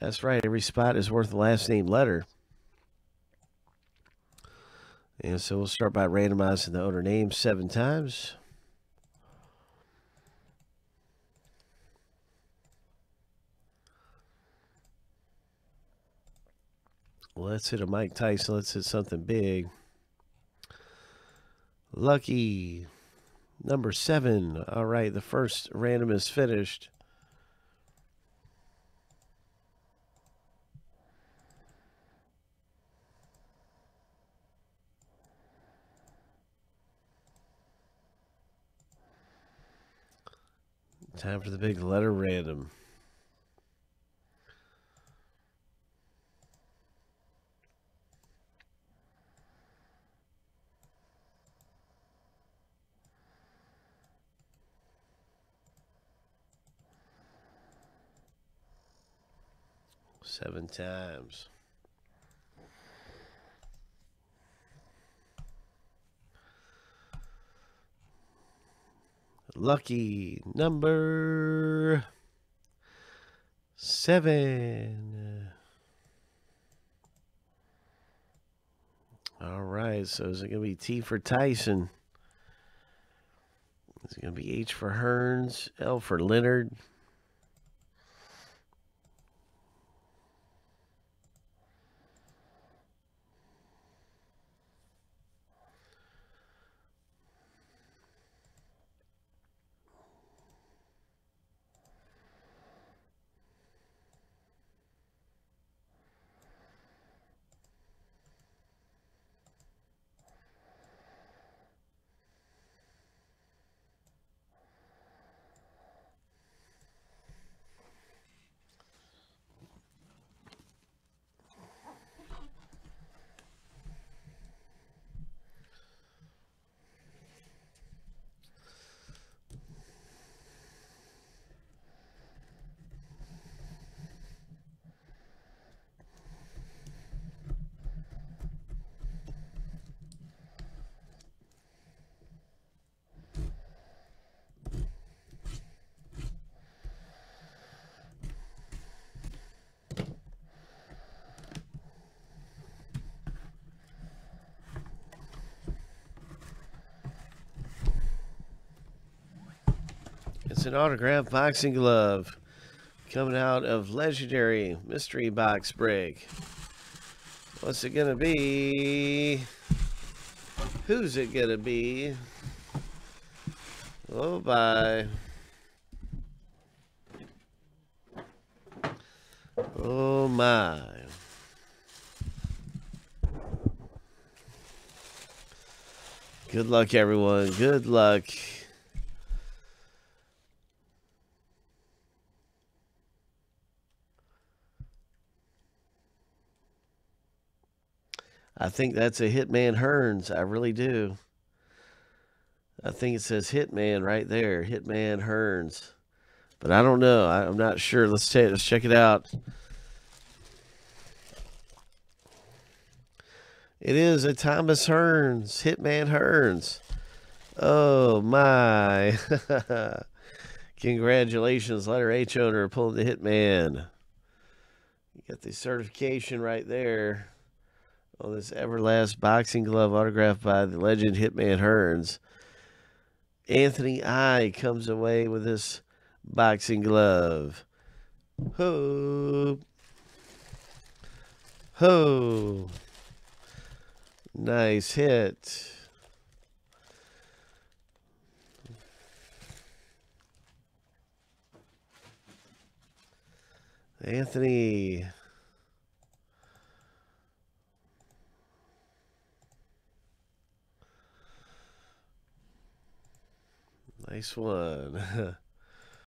That's right. Every spot is worth the last name letter. And so we'll start by randomizing the owner name seven times. Let's hit a Mike Tyson. Let's hit something big. Lucky number seven. All right, the first random is finished. Time for the big letter random. Seven times. Lucky number seven. All right, so is it going to be T for Tyson? Is it going to be H for Hearns, L for Leonard? It's an autographed boxing glove coming out of legendary mystery box break. What's it gonna be? Who's it gonna be? Oh, bye. Oh, my. Good luck, everyone. Good luck. I think that's a Hitman Hearns. I really do. I think it says Hitman right there. Hitman Hearns. But I don't know. I, am not sure. Let's, take, let's check it out. It is a Thomas Hearns. Hitman Hearns. Oh, my. Congratulations, letter H owner, pulling the Hitman. You got the certification right there on this Everlast boxing glove autographed by the legend Hitman Hearns. Anthony I comes away with this boxing glove. Ho. Ho. Nice hit. Anthony Nice one.